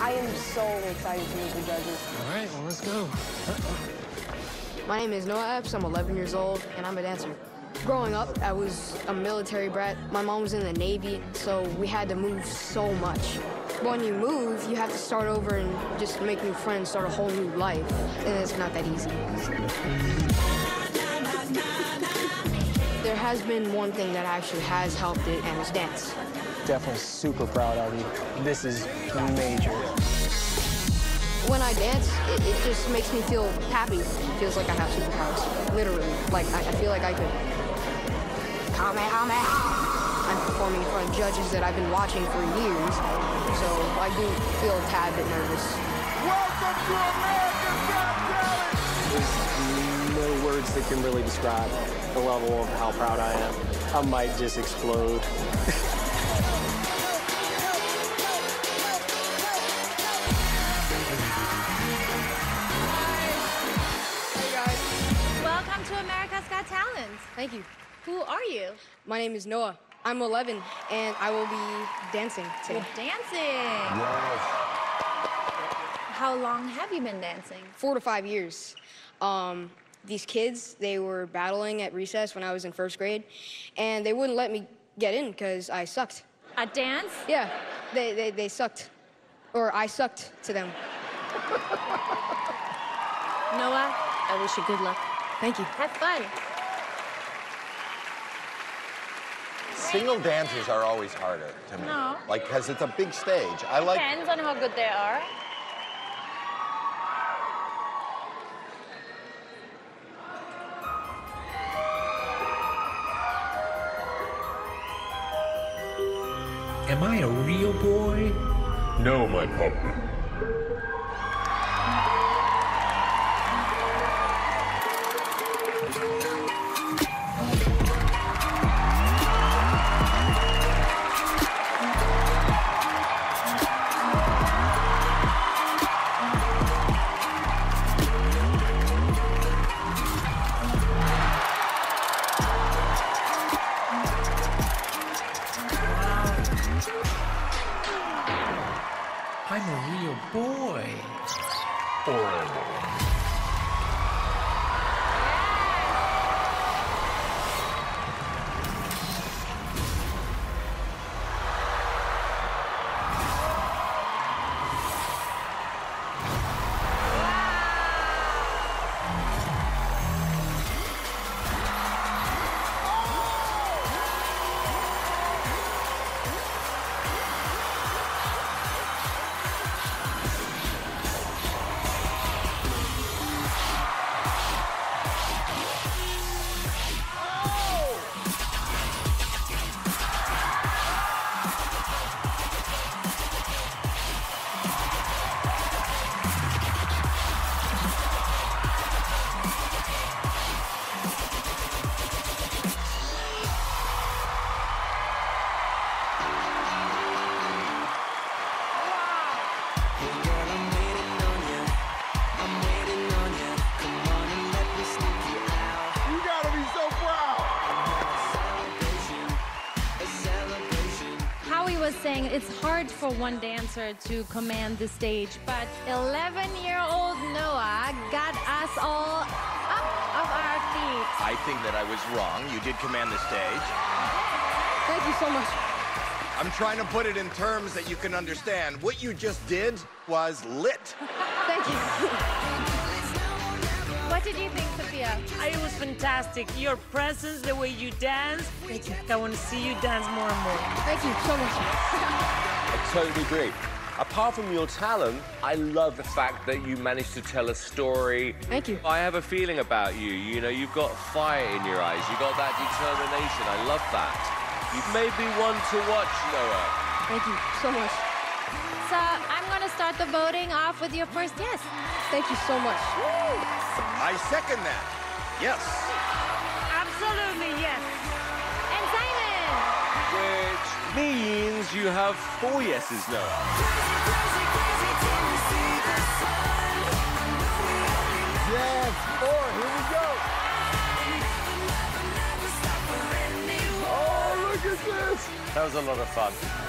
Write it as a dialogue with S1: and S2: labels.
S1: I am so excited to meet the judges.
S2: All right, well, let's go.
S1: My name is Noah Epps. I'm 11 years old, and I'm a dancer. Growing up, I was a military brat. My mom was in the Navy, so we had to move so much. When you move, you have to start over and just make new friends, start a whole new life, and it's not that easy. There has been one thing that actually has helped it, and it's dance.
S3: Definitely super proud of you. This is major.
S1: When I dance, it, it just makes me feel happy. It feels like I have superpowers, literally. Like, I, I feel like I could Kamehameha. I'm performing in front of judges that I've been watching for years, so I do feel a tad bit nervous.
S4: Welcome to America's Got Talent!
S3: There's no words that can really describe the level of how proud I am. I might just explode.
S5: Welcome to America's Got Talent.
S1: Thank you.
S5: Who are you?
S1: My name is Noah. I'm 11, and I will be dancing today.
S5: You're dancing. How long have you been dancing?
S1: Four to five years. Um, these kids, they were battling at recess when I was in first grade, and they wouldn't let me get in because I sucked.
S5: At dance?
S1: Yeah, they, they, they sucked. Or I sucked to them.
S5: Noah, I wish you good luck.
S1: Thank you.
S5: Have fun.
S4: Single dancers are always harder to me.
S5: No.
S4: Like, because it's a big stage. I like.
S5: Depends on how good they are.
S2: Am I a real boy?
S6: No, my puppy.
S2: I'm a real boy.
S6: Horrible.
S5: Saying it's hard for one dancer to command the stage, but 11-year-old Noah got us all up of our feet.
S7: I think that I was wrong. You did command the stage.
S1: Thank you so much.
S7: I'm trying to put it in terms that you can understand. What you just did was lit.
S1: Thank you.
S5: What did you think, Sofia?
S8: It was fantastic. Your presence, the way you dance.
S1: Thank you.
S8: I want to see you dance more and more.
S1: Thank you so much.
S9: I totally agree. Apart from your talent, I love the fact that you managed to tell a story.
S1: Thank you.
S9: I have a feeling about you. You know, you've got fire in your eyes. You've got that determination. I love that. You've made me one to watch, Noah.
S1: Thank you so much.
S5: So I'm going to start the voting off with your first yes.
S1: Thank you so much.
S7: I second that. Yes.
S8: Absolutely, yes.
S5: And Simon.
S9: Which means you have four yeses, Noah.
S4: Yes, four. Here we go. Oh, look at this.
S9: That was a lot of fun.